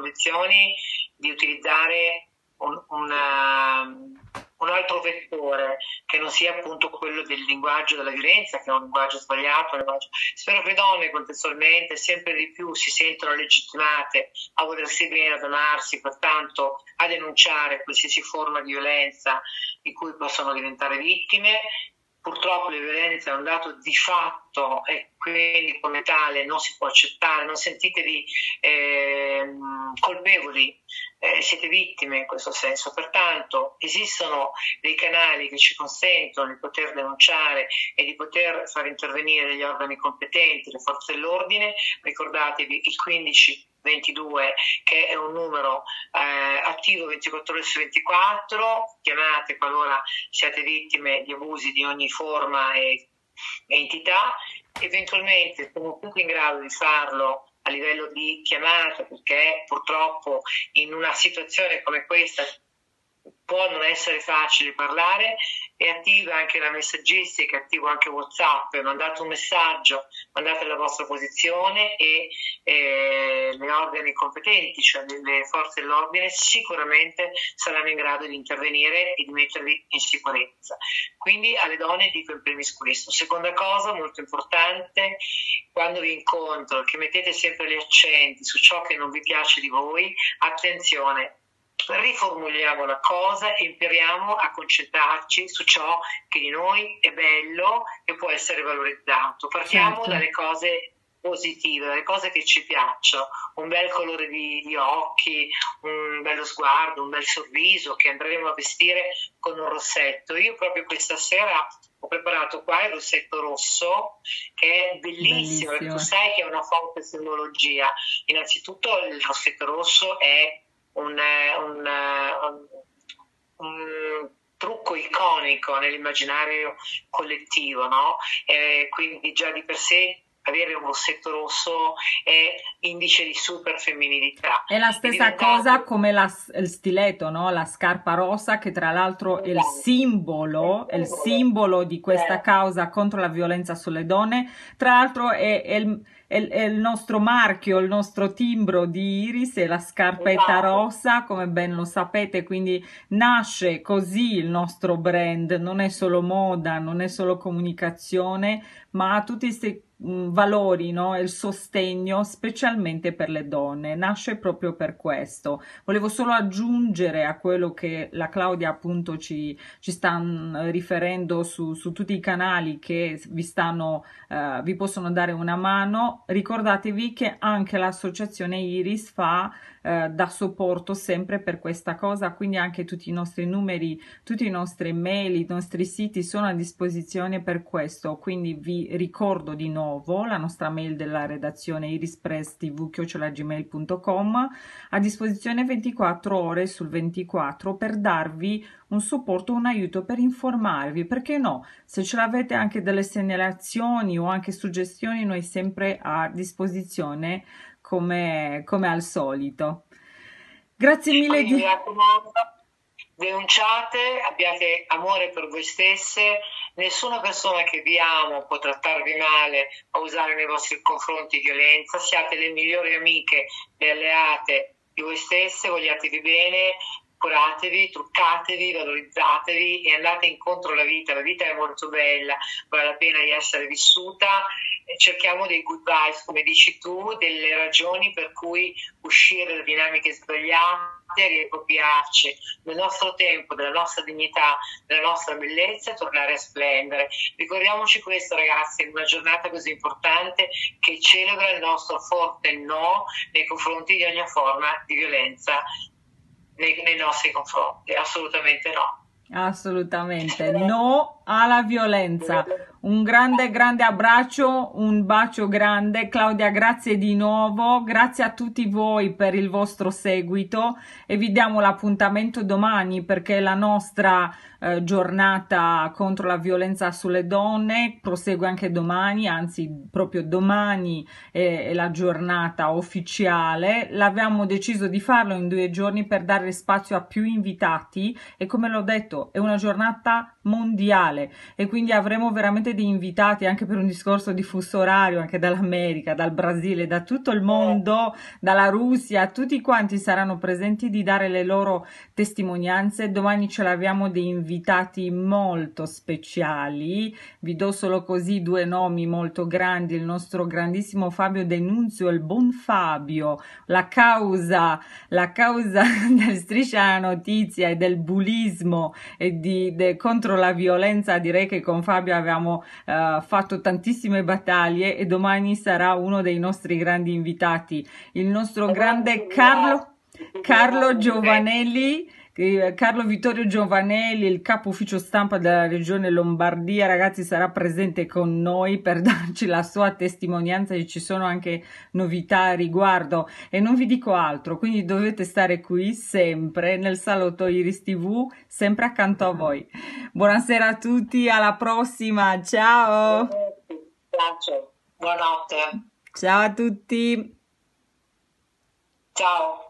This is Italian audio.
condizioni di utilizzare un, una, un altro vettore che non sia appunto quello del linguaggio della violenza, che è un linguaggio sbagliato. Spero che le donne contestualmente sempre di più si sentano legittimate a volersi bene, ad amarsi, pertanto a denunciare qualsiasi forma di violenza di cui possono diventare vittime purtroppo la violenza è un dato di fatto e quindi come tale non si può accettare, non sentitevi eh, colpevoli, eh, siete vittime in questo senso. Pertanto esistono dei canali che ci consentono di poter denunciare e di poter far intervenire gli organi competenti, le forze dell'ordine. Ricordatevi il 15 22 che è un numero eh, attivo 24 ore su 24, chiamate qualora siate vittime di abusi di ogni forma e, entità, eventualmente siamo tutti in grado di farlo a livello di chiamata perché purtroppo in una situazione come questa può non essere facile parlare, è attiva anche la messaggistica, è attivo anche Whatsapp, mandate un messaggio, mandate la vostra posizione e eh, le organi competenti, cioè le forze dell'ordine, sicuramente saranno in grado di intervenire e di mettervi in sicurezza. Quindi alle donne dico in primis questo. Seconda cosa molto importante, quando vi incontro, che mettete sempre gli accenti su ciò che non vi piace di voi, attenzione, riformuliamo la cosa e impariamo a concentrarci su ciò che di noi è bello e può essere valorizzato. Partiamo certo. dalle cose positive, dalle cose che ci piacciono, un bel colore di, di, occhi, un bello sguardo, un bel sorriso che andremo a vestire con un rossetto. Io proprio questa sera ho preparato qua il rossetto rosso che è bellissimo, bellissimo. tu sai che è una forte simbologia. Innanzitutto il rossetto rosso è un, un, un, un trucco iconico nell'immaginario collettivo, no? E quindi già di per sé avere un rossetto rosso è indice di super femminilità. È la stessa è diventato... cosa come la, il stiletto, no? la scarpa rosa che tra l'altro è il esatto. simbolo, è il simbolo di questa eh. causa contro la violenza sulle donne, tra l'altro è, è il è, è, il nostro marchio, il nostro timbro di Iris è la scarpetta esatto. rossa, come ben lo sapete, quindi nasce così il nostro brand, non è solo moda, non è solo comunicazione, ma ha tutti questi valori, no? il sostegno, specialmente per le donne. Nasce proprio per questo. Volevo solo aggiungere a quello che la Claudia appunto ci, ci sta riferendo su, su, tutti i canali che vi stanno, uh, vi possono dare una mano. Ricordatevi che anche l'associazione Iris fa eh, da supporto sempre per questa cosa, quindi anche tutti i nostri numeri, tutti i nostri mail, i nostri siti sono a disposizione per questo, quindi vi ricordo di nuovo la nostra mail della redazione irispresstv.gmail.com a disposizione 24 ore sul 24 per darvi un supporto, un aiuto per informarvi, perché no? Se ce l'avete anche delle segnalazioni o anche suggestioni, noi sempre a disposizione come, come al solito. Grazie mille di... Denunciate, abbiate amore per voi stesse, nessuna persona che vi ama può trattarvi male o usare nei vostri confronti violenza, siate le migliori amiche, le alleate di voi stesse, vogliatevi bene, curatevi, truccatevi, valorizzatevi e andate incontro alla vita. La vita è molto bella, vale la pena di essere vissuta. Cerchiamo dei good vibes, come dici tu, delle ragioni per cui uscire da dinamiche sbagliate e riappropriarci del nostro tempo, della nostra dignità, della nostra bellezza e tornare a splendere. Ricordiamoci questo, ragazzi, in una giornata così importante che celebra il nostro forte no nei confronti di ogni forma di violenza nei, nei nostri confronti, assolutamente no. Assolutamente, no alla violenza. Un grande, grande abbraccio, un bacio grande. Claudia, grazie di nuovo. Grazie a tutti voi per il vostro seguito e vi diamo l'appuntamento domani perché la nostra eh, giornata contro la violenza sulle donne prosegue anche domani, anzi proprio domani è, è la giornata ufficiale. L'abbiamo deciso di farlo in due giorni per dare spazio a più invitati e come l'ho detto è una giornata mondiale e quindi avremo veramente dei invitati anche per un discorso di fuso orario, anche dall'America, dal Brasile, da tutto il mondo, dalla Russia, tutti quanti saranno presenti di dare le loro testimonianze. Domani ce l'abbiamo dei invitati molto speciali, vi do solo così due nomi molto grandi, il nostro grandissimo Fabio Denunzio, il buon Fabio, la causa, la causa del striscia notizia e del bullismo e di, de, contro la violenza, direi che con Fabio abbiamo uh, fatto tantissime battaglie e domani sarà uno dei nostri grandi invitati, il nostro grande Carlo, Carlo Giovanelli Carlo Vittorio Giovanelli, il capo ufficio stampa della regione Lombardia, ragazzi, sarà presente con noi per darci la sua testimonianza e ci sono anche novità a riguardo. E non vi dico altro, quindi dovete stare qui sempre nel salotto Iris TV, sempre accanto a voi. Buonasera a tutti, alla prossima, ciao! Buonanotte. Ciao a tutti. Ciao.